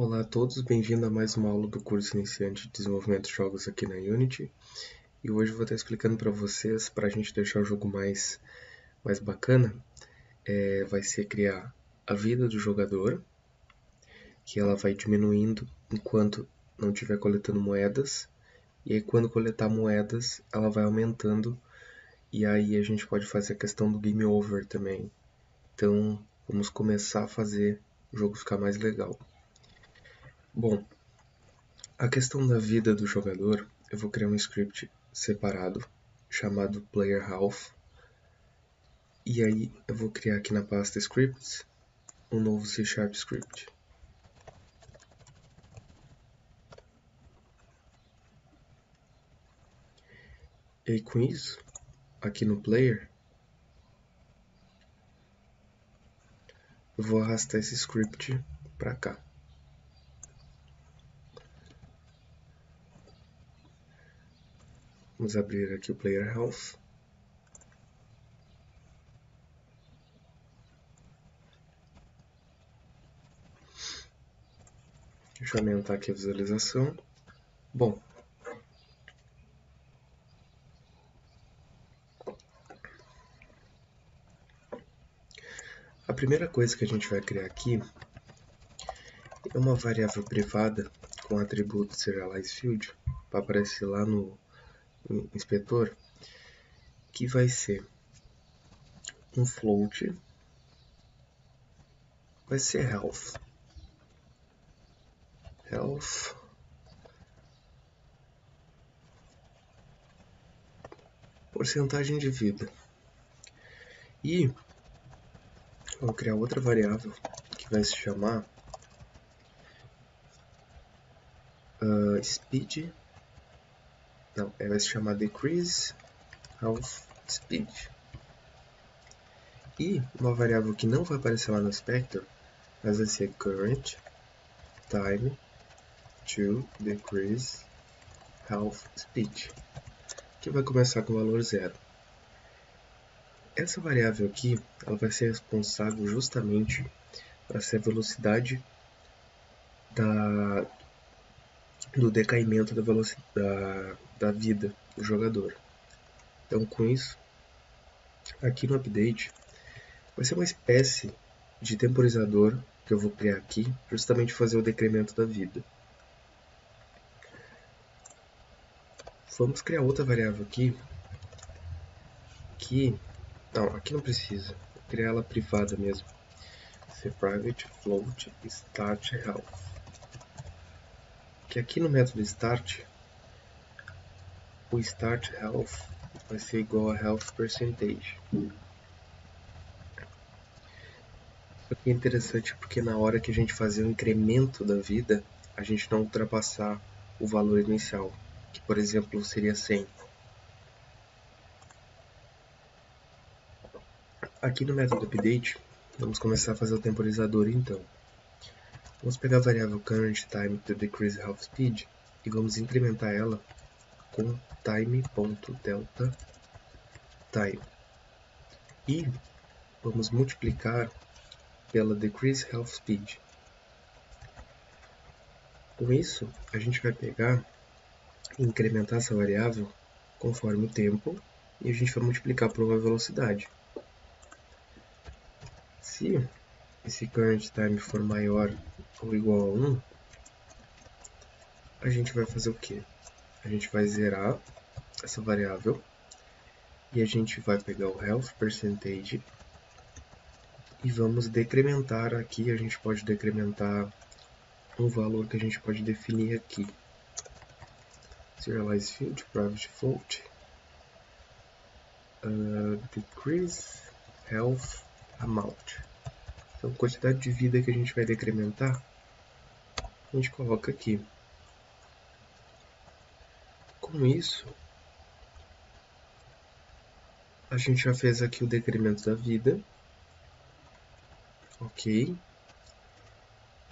Olá a todos, bem-vindo a mais uma aula do curso iniciante de desenvolvimento de jogos aqui na Unity. E hoje eu vou estar explicando para vocês, para a gente deixar o jogo mais, mais bacana, é, vai ser criar a vida do jogador, que ela vai diminuindo enquanto não estiver coletando moedas, e aí quando coletar moedas ela vai aumentando, e aí a gente pode fazer a questão do game over também. Então vamos começar a fazer o jogo ficar mais legal. Bom, a questão da vida do jogador, eu vou criar um script separado chamado player half. E aí eu vou criar aqui na pasta scripts um novo C Sharp script. E com isso, aqui no player, eu vou arrastar esse script para cá. Vamos abrir aqui o Player Health. Deixa eu aumentar aqui a visualização. Bom, a primeira coisa que a gente vai criar aqui é uma variável privada com atributo serializeField para aparecer lá no inspetor que vai ser um float vai ser health. Health. Porcentagem de vida. E vou criar outra variável que vai se chamar uh, speed não, ela vai se chamar decrease of speed. E uma variável que não vai aparecer lá no Spectre, mas vai ser current time to decrease health speed, que vai começar com o valor zero. Essa variável aqui, ela vai ser responsável justamente para ser a velocidade da, do decaimento da, velocidade, da vida do jogador. Então, com isso, aqui no update, vai ser uma espécie de temporizador que eu vou criar aqui, justamente fazer o decremento da vida. Vamos criar outra variável aqui, que, não, aqui não precisa, vou criar ela privada mesmo. Ser private float start health. Que aqui no método start o start health vai ser igual a health percentage. Isso aqui é interessante porque na hora que a gente fazer o incremento da vida, a gente não ultrapassar o valor inicial, que por exemplo seria 100. Aqui no método update, vamos começar a fazer o temporizador então. Vamos pegar a variável current time to decrease health speed e vamos incrementar ela com time.delta time e vamos multiplicar pela decrease health speed. Com isso, a gente vai pegar e incrementar essa variável conforme o tempo e a gente vai multiplicar por uma velocidade. Se esse current time for maior ou igual a 1, a gente vai fazer o quê? a gente vai zerar essa variável e a gente vai pegar o health percentage e vamos decrementar aqui, a gente pode decrementar um valor que a gente pode definir aqui. Serialize field, private float, uh, decrease health amount. Então, quantidade de vida que a gente vai decrementar, a gente coloca aqui. Com isso, a gente já fez aqui o decremento da vida, ok?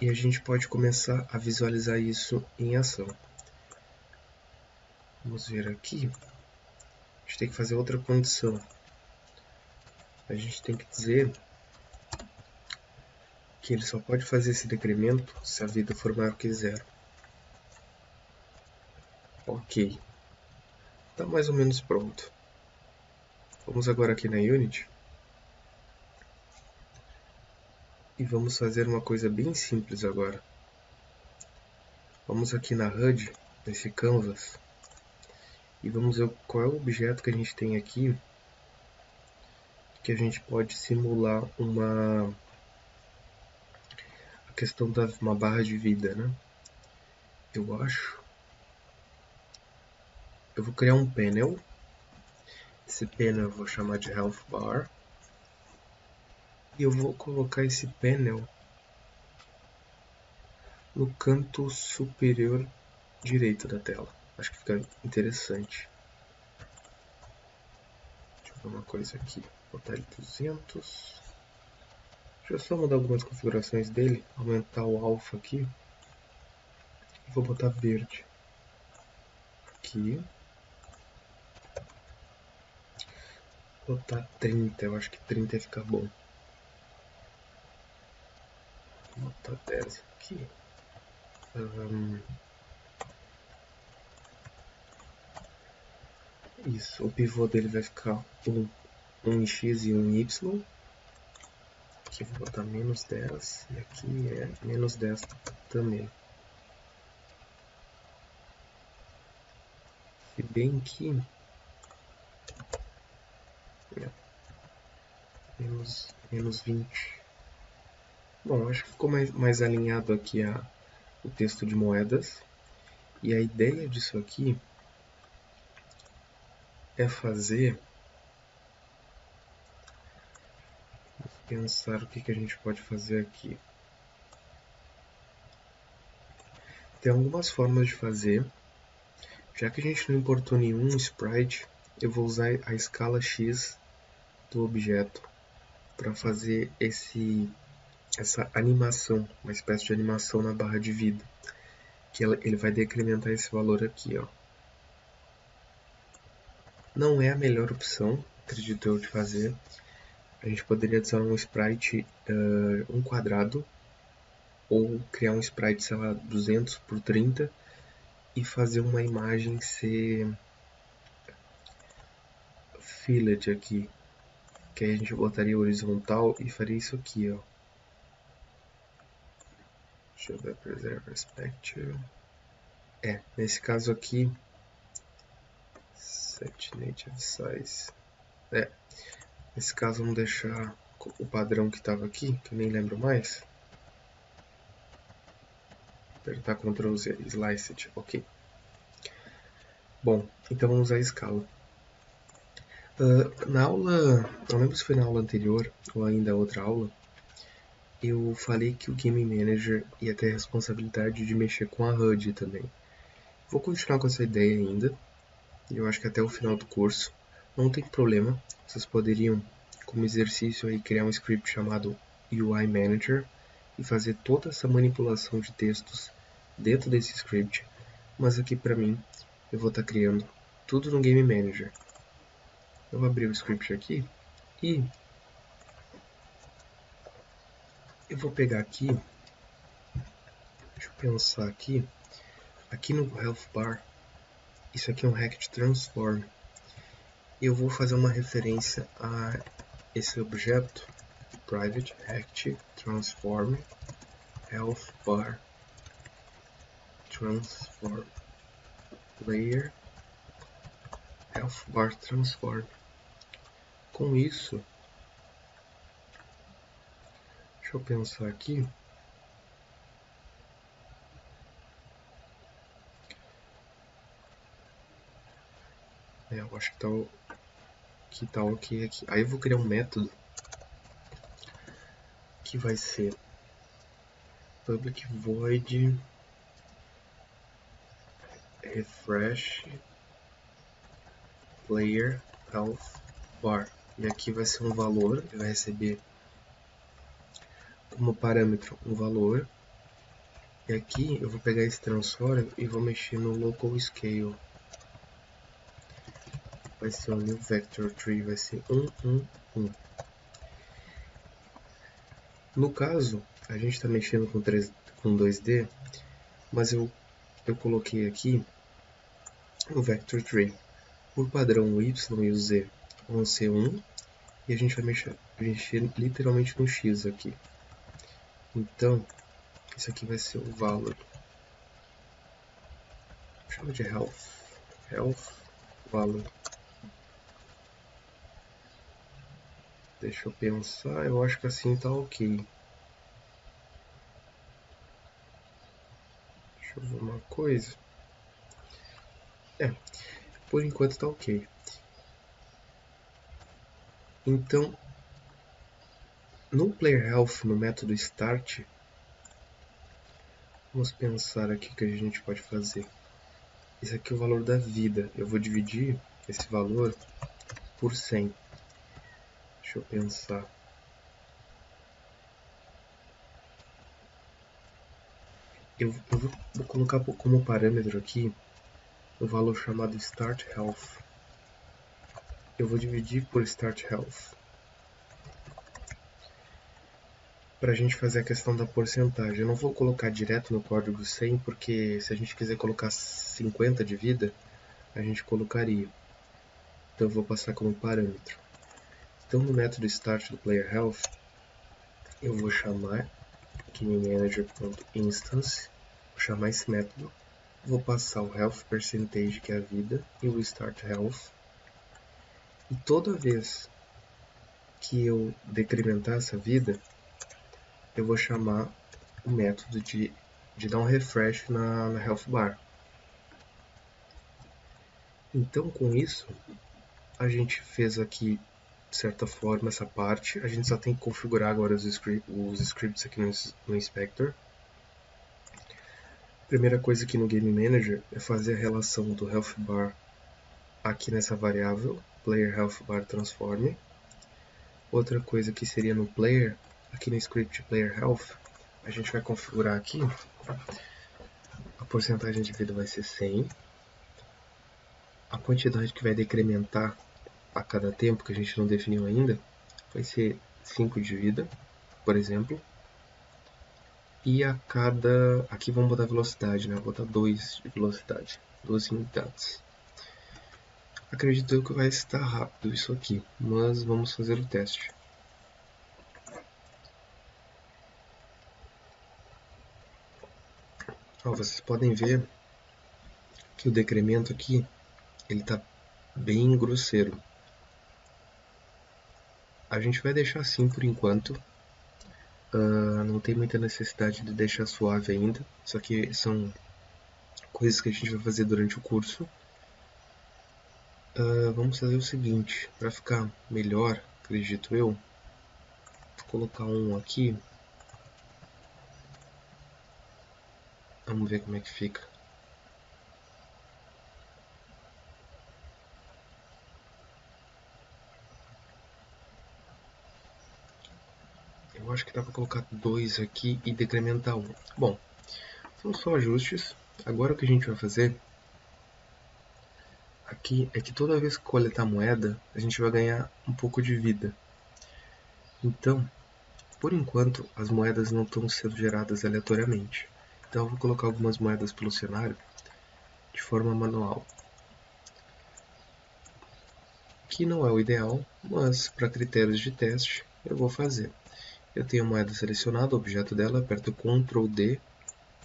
E a gente pode começar a visualizar isso em ação. Vamos ver aqui. A gente tem que fazer outra condição. A gente tem que dizer que ele só pode fazer esse decremento se a vida for maior que zero. Ok. Está mais ou menos pronto. Vamos agora aqui na Unity. E vamos fazer uma coisa bem simples agora. Vamos aqui na HUD, nesse Canvas. E vamos ver qual é o objeto que a gente tem aqui. Que a gente pode simular uma... Questão da uma barra de vida, né? Eu acho eu vou criar um panel. Esse panel eu vou chamar de Health Bar. E eu vou colocar esse panel no canto superior direito da tela. Acho que fica interessante. Deixa eu ver uma coisa aqui. Vou botar ele 200. Deixa eu só mudar algumas configurações dele. Aumentar o alfa aqui. Vou botar verde. Aqui. botar 30, eu acho que 30 fica bom. Vou botar 10 aqui. Um, isso, o pivô dele vai ficar um, um x e um y. Aqui vou botar menos 10 e aqui é menos 10 também. Se bem que menos, menos 20. Bom, acho que ficou mais, mais alinhado aqui a, o texto de moedas. E a ideia disso aqui é fazer. Pensar o que, que a gente pode fazer aqui. Tem algumas formas de fazer. Já que a gente não importou nenhum sprite, eu vou usar a escala x do objeto para fazer esse essa animação, uma espécie de animação na barra de vida, que ele vai decrementar esse valor aqui, ó. Não é a melhor opção, acredito eu, de fazer. A gente poderia adicionar um sprite, uh, um quadrado, ou criar um sprite, sei lá, 200 por 30 e fazer uma imagem ser fillet aqui, que aí a gente botaria horizontal e faria isso aqui, ó. Deixa eu ver, preserve perspective. É, nesse caso aqui, set native size. É, nesse caso vamos deixar o padrão que estava aqui, que eu nem lembro mais. Apertar Ctrl Z, slice it, ok. Bom, então vamos à escala. Uh, na aula, não lembro se foi na aula anterior ou ainda outra aula, eu falei que o Game Manager ia ter a responsabilidade de mexer com a HUD também. Vou continuar com essa ideia ainda, eu acho que até o final do curso. Não tem problema, vocês poderiam, como exercício, aí, criar um script chamado UI Manager e fazer toda essa manipulação de textos dentro desse script, mas aqui para mim eu vou estar tá criando tudo no Game Manager. Eu vou abrir o script aqui e eu vou pegar aqui, deixa eu pensar aqui, aqui no Health Bar, isso aqui é um Rect Transform. Eu vou fazer uma referência a esse objeto, Private Rect Transform Health Bar Transform Layer Health Bar Transform. Com isso, deixa eu pensar aqui. É, eu acho que tá, que tá ok aqui. Aí eu vou criar um método que vai ser public void refresh player health bar e aqui vai ser um valor, vai receber como parâmetro um valor. E aqui eu vou pegar esse transform e vou mexer no local scale. Vai ser o new vector tree, vai ser 1, 1, 1. No caso, a gente está mexendo com, 3, com 2D, mas eu, eu coloquei aqui o Vector Tree. Por padrão, o Y e o Z vão ser 1, e a gente vai mexer, mexer literalmente no X aqui. Então, isso aqui vai ser o valor. Chama de health. Health valor. Deixa eu pensar, eu acho que assim tá ok. Deixa eu ver uma coisa. É, por enquanto tá ok. Então, no player health, no método start, vamos pensar aqui o que a gente pode fazer. Esse aqui é o valor da vida. Eu vou dividir esse valor por 100. Deixa eu pensar. Eu, eu vou colocar como parâmetro aqui o valor chamado Start Health. Eu vou dividir por Start Health. Para a gente fazer a questão da porcentagem. Eu não vou colocar direto no código 100, porque se a gente quiser colocar 50 de vida, a gente colocaria. Então eu vou passar como parâmetro. Então no método start do player health, eu vou chamar GameManager.instance, vou chamar esse método, vou passar o health percentage, que é a vida, e o start health. E toda vez que eu decrementar essa vida, eu vou chamar o método de, de dar um refresh na, na health bar. Então com isso, a gente fez aqui de certa forma essa parte. A gente só tem que configurar agora os, script, os scripts aqui no, no Inspector. Primeira coisa aqui no Game Manager é fazer a relação do health bar aqui nessa variável, player health bar transform. Outra coisa que seria no player, aqui no script player health, a gente vai configurar aqui, a porcentagem de vida vai ser 100, a quantidade que vai decrementar a cada tempo, que a gente não definiu ainda, vai ser 5 de vida, por exemplo. E a cada... aqui vamos botar velocidade, né? Vou botar 2 de velocidade, 12 unidades. Acredito que vai estar rápido isso aqui, mas vamos fazer o teste. Vocês podem ver que o decremento aqui ele está bem grosseiro. A gente vai deixar assim por enquanto. Uh, não tem muita necessidade de deixar suave ainda. Só que são coisas que a gente vai fazer durante o curso. Uh, vamos fazer o seguinte, para ficar melhor, acredito eu, vou colocar um aqui. Vamos ver como é que fica. Acho que dá para colocar dois aqui e decrementar um. Bom, são só ajustes. Agora o que a gente vai fazer aqui é que toda vez que coletar moeda, a gente vai ganhar um pouco de vida. Então, por enquanto, as moedas não estão sendo geradas aleatoriamente. Então eu vou colocar algumas moedas pelo cenário de forma manual. Que não é o ideal, mas para critérios de teste eu vou fazer. Eu tenho a moeda selecionada, o objeto dela, aperto Ctrl D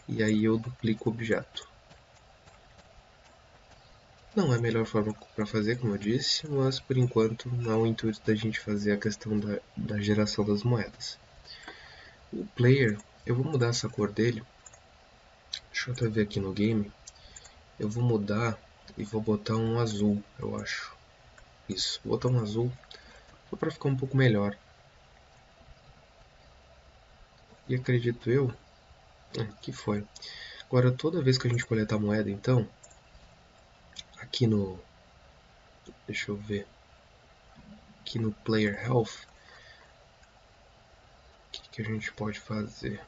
e aí eu duplico o objeto. Não é a melhor forma para fazer, como eu disse, mas por enquanto não é o intuito da gente fazer a questão da, da geração das moedas. O player, eu vou mudar essa cor dele. Deixa eu até ver aqui no game. Eu vou mudar e vou botar um azul, eu acho. Isso, vou botar um azul só para ficar um pouco melhor. E acredito eu é, que foi. Agora, toda vez que a gente coletar moeda, então, aqui no. Deixa eu ver. Aqui no Player Health, o que, que a gente pode fazer?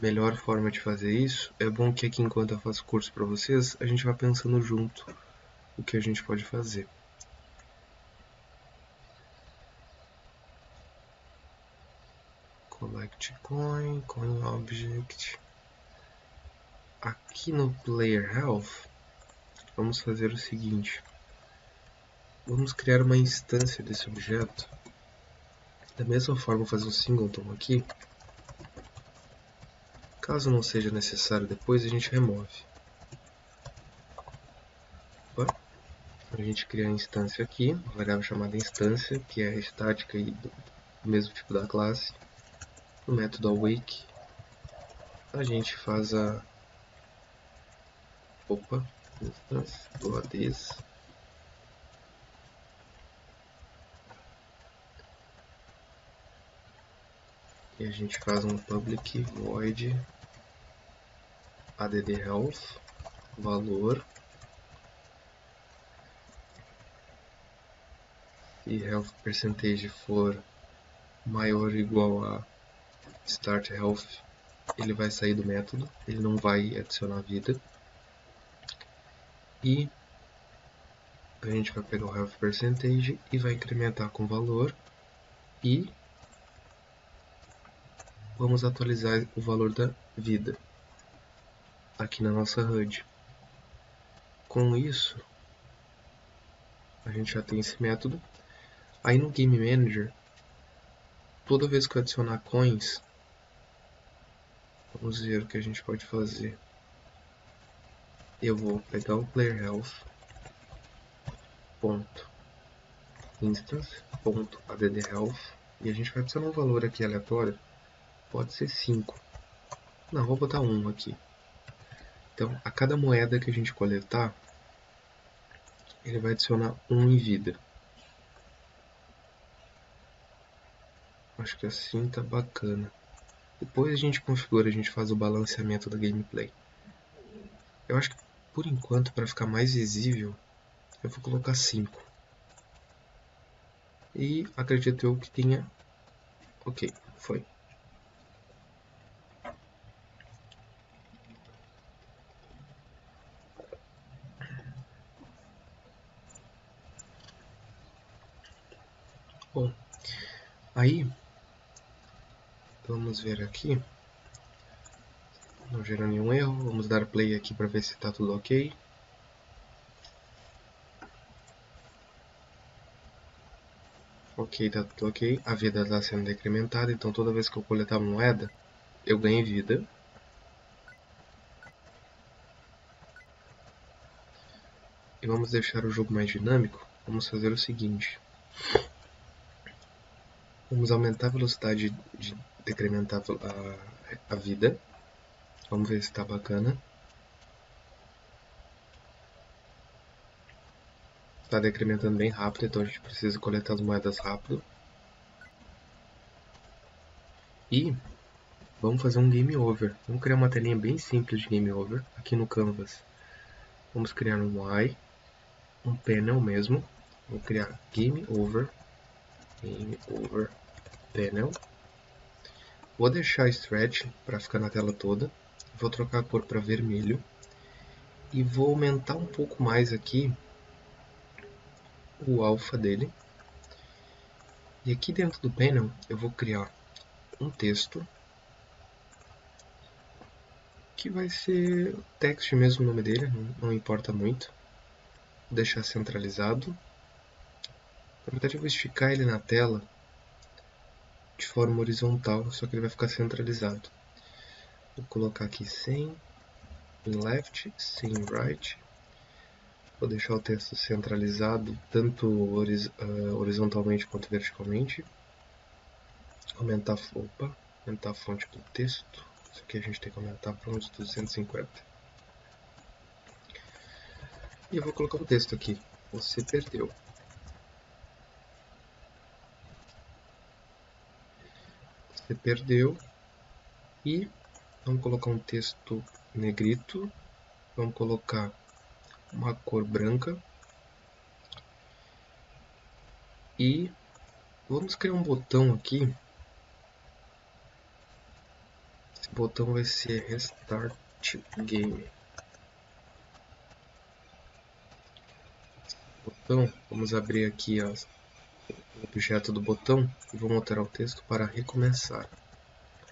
Melhor forma de fazer isso é bom que aqui, enquanto eu faço curso para vocês, a gente vai pensando junto o que a gente pode fazer. object coin, coin object. Aqui no player health, vamos fazer o seguinte. Vamos criar uma instância desse objeto. Da mesma forma, fazer um singleton aqui. Caso não seja necessário depois, a gente remove. Opa. A gente cria a instância aqui, uma variável chamada instância, que é estática e do mesmo tipo da classe. No método awake, a gente faz a opa, instância do ADs e a gente faz um public void add health valor e health percentage for maior ou igual a start health ele vai sair do método ele não vai adicionar vida e a gente vai pegar o health percentage e vai incrementar com valor e vamos atualizar o valor da vida aqui na nossa HUD. Com isso, a gente já tem esse método. Aí no Game Manager, toda vez que eu adicionar coins, vamos ver o que a gente pode fazer. Eu vou pegar o player health ponto instance ponto add health e a gente vai adicionar um valor aqui aleatório pode ser 5. Não, vou botar 1 um aqui. Então, a cada moeda que a gente coletar, ele vai adicionar 1 um em vida. Acho que assim tá bacana. Depois a gente configura, a gente faz o balanceamento da gameplay. Eu acho que por enquanto, para ficar mais visível, eu vou colocar 5. E acredito eu que tenha... Ok, foi. Bom, aí vamos ver aqui. Não gerou nenhum erro. Vamos dar play aqui para ver se está tudo ok. Ok, está tudo ok. A vida está sendo decrementada, então toda vez que eu coletar moeda, eu ganho vida. E vamos deixar o jogo mais dinâmico. Vamos fazer o seguinte. Vamos aumentar a velocidade de decrementar a, a vida. Vamos ver se está bacana. Está decrementando bem rápido, então a gente precisa coletar as moedas rápido. E vamos fazer um game over. Vamos criar uma telinha bem simples de game over aqui no canvas. Vamos criar um Y, um panel mesmo. Vou criar game over Game Over Panel. Vou deixar Stretch para ficar na tela toda. Vou trocar a cor para vermelho. E vou aumentar um pouco mais aqui o alfa dele. E aqui dentro do panel eu vou criar um texto que vai ser text mesmo o nome dele, não importa muito. Vou deixar centralizado na verdade eu vou esticar ele na tela de forma horizontal, só que ele vai ficar centralizado. Vou colocar aqui sem left, sem right. Vou deixar o texto centralizado tanto uh, horizontalmente quanto verticalmente. Aumentar opa, aumentar a fonte do texto. Isso aqui a gente tem que aumentar para uns 250. E eu vou colocar o texto aqui. Você perdeu. Você perdeu e vamos colocar um texto negrito, vamos colocar uma cor branca e vamos criar um botão aqui. Esse botão vai ser Restart Game. Botão, vamos abrir aqui as o objeto do botão e vamos alterar o texto para recomeçar.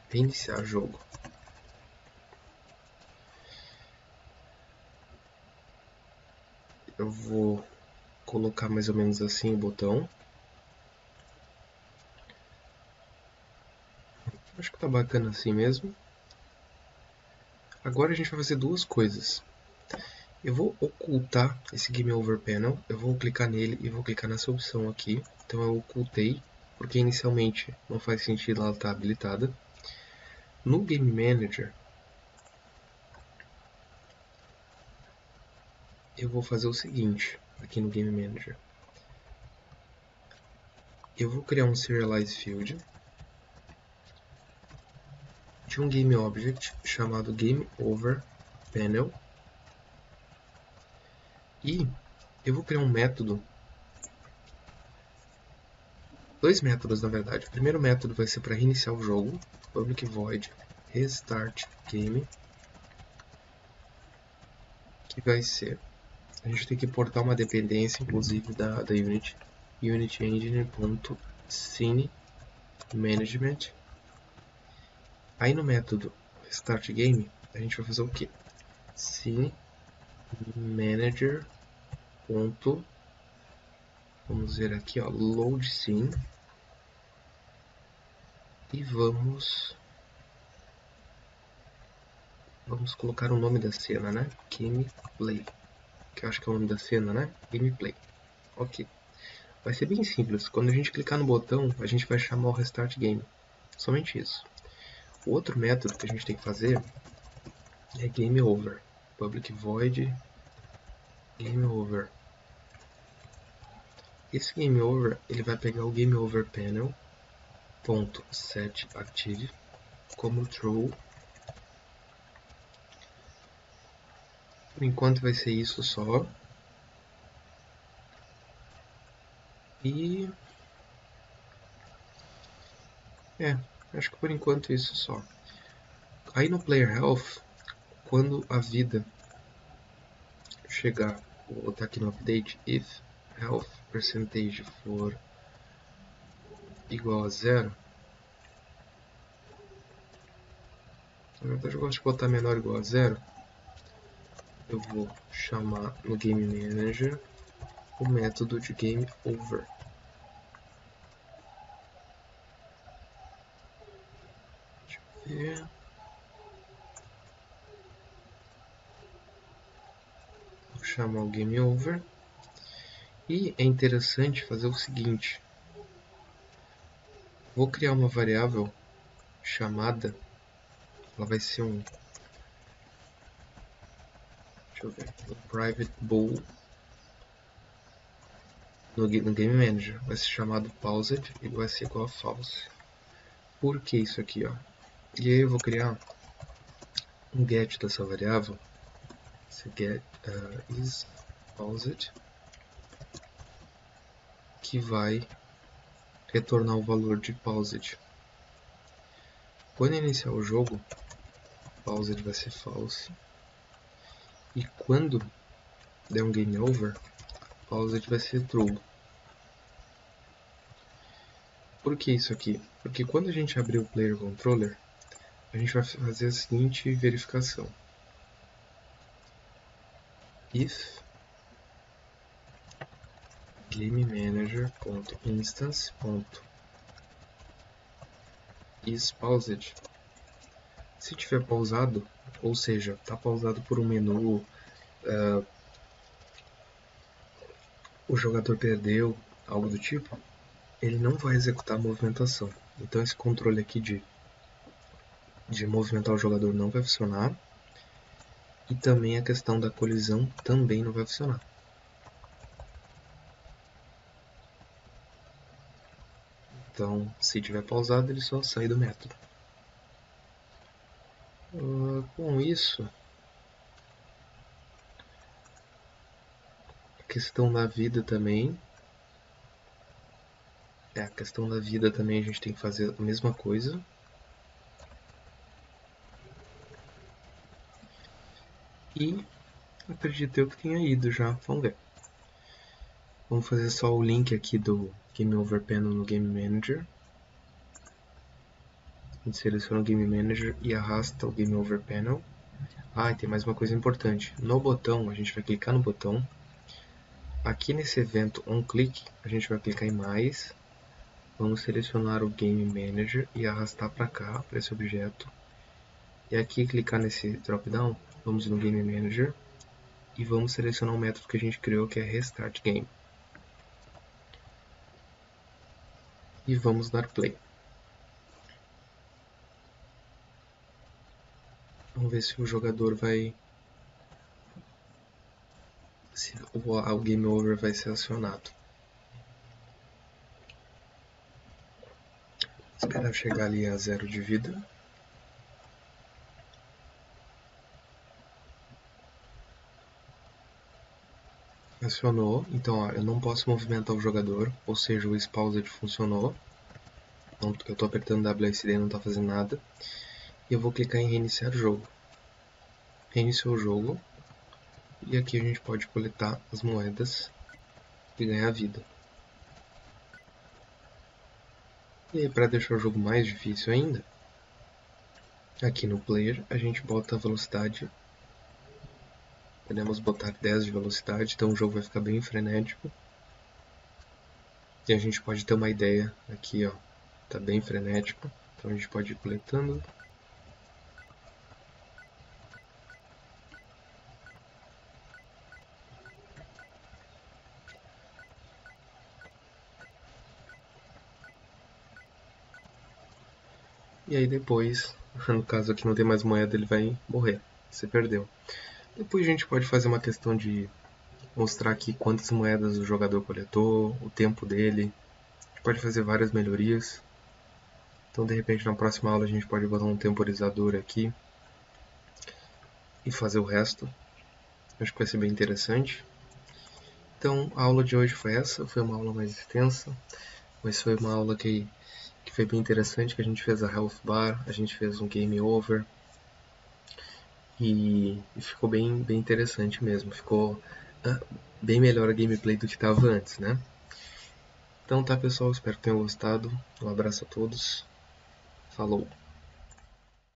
reiniciar jogo. Eu vou colocar mais ou menos assim o botão. Acho que tá bacana assim mesmo. Agora a gente vai fazer duas coisas. Eu vou ocultar esse Game Over Panel, eu vou clicar nele e vou clicar nessa opção aqui. Então eu ocultei, porque inicialmente não faz sentido ela estar habilitada. No Game Manager, eu vou fazer o seguinte, aqui no Game Manager. Eu vou criar um Serialize Field de um Game Object chamado Game Over Panel e eu vou criar um método dois métodos na verdade. O primeiro método vai ser para reiniciar o jogo, public void restart game, que vai ser a gente tem que portar uma dependência, inclusive da, da Unity, Unity management. Aí no método start game a gente vai fazer o que? Scene manager ponto vamos ver aqui ó load scene e vamos vamos colocar o nome da cena né gameplay que eu acho que é o nome da cena, né? Gameplay. Ok. Vai ser bem simples. Quando a gente clicar no botão, a gente vai chamar o Restart Game. Somente isso. O outro método que a gente tem que fazer é Game Over. Public Void Game Over. Esse Game Over, ele vai pegar o Game Over Panel ponto set active como true Por enquanto vai ser isso só. E... É, acho que por enquanto isso só. Aí no Player Health, quando a vida chegar, vou botar aqui no update, if health percentage for igual a zero, na verdade eu gosto de botar menor igual a zero, eu vou chamar no Game Manager o método de Game Over. Deixa eu ver. Vou chamar o Game Over. E é interessante fazer o seguinte. Vou criar uma variável chamada, ela vai ser um Deixa eu ver. No Private Bool. No, no Game Manager. Vai ser chamado Paused e vai ser igual a False. Por que isso aqui, ó? E aí eu vou criar um get dessa variável. Esse get uh, is paused que vai retornar o valor de paused. Quando iniciar o jogo, paused vai ser false e quando der um game over, paused vai ser true. Por que isso aqui? Porque quando a gente abrir o player controller, a gente vai fazer a seguinte verificação. If GameManager.instance.isPaused se tiver pausado, ou seja, está pausado por um menu, uh, o jogador perdeu, algo do tipo, ele não vai executar a movimentação. Então esse controle aqui de, de movimentar o jogador não vai funcionar. E também a questão da colisão também não vai funcionar. Então, se tiver pausado, ele só sai do método. Uh, com isso, a questão da vida também. É, a questão da vida também a gente tem que fazer a mesma coisa. E acredito eu que tenha ido já. Vamos ver. Vamos fazer só o link aqui do Game Over Panel no Game Manager. gente seleciona o Game Manager e arrasta o Game Over Panel. Ah, e tem mais uma coisa importante. No botão, a gente vai clicar no botão. Aqui nesse evento OnClick, a gente vai clicar em mais. Vamos selecionar o Game Manager e arrastar para cá, para esse objeto. E aqui clicar nesse drop-down, vamos no Game Manager e vamos selecionar o método que a gente criou, que é Restart Game. E vamos dar play. Vamos ver se o jogador vai. Se o, o game over vai ser acionado. Esperar chegar ali a zero de vida. Acionou, então ó, eu não posso movimentar o jogador, ou seja, o Spaused funcionou. Então, eu estou apertando WSD e não está fazendo nada e eu vou clicar em reiniciar o jogo. Reiniciou o jogo e aqui a gente pode coletar as moedas e ganhar vida. E aí, para deixar o jogo mais difícil ainda, aqui no player a gente bota a velocidade. Podemos botar 10 de velocidade, então o jogo vai ficar bem frenético. E a gente pode ter uma ideia aqui, ó, tá bem frenético. Então a gente pode ir coletando E aí depois, no caso aqui não tem mais moeda, ele vai morrer. Você perdeu. Depois a gente pode fazer uma questão de mostrar aqui quantas moedas o jogador coletou, o tempo dele. A gente pode fazer várias melhorias. Então de repente na próxima aula a gente pode botar um temporizador aqui e fazer o resto. Acho que vai ser bem interessante. Então a aula de hoje foi essa, foi uma aula mais extensa, mas foi uma aula que que foi bem interessante, que a gente fez a Health Bar, a gente fez um Game Over, e, ficou bem, bem interessante mesmo, ficou uh, bem melhor a gameplay do que estava antes, né? Então tá pessoal, espero que tenham gostado, um abraço a todos, falou!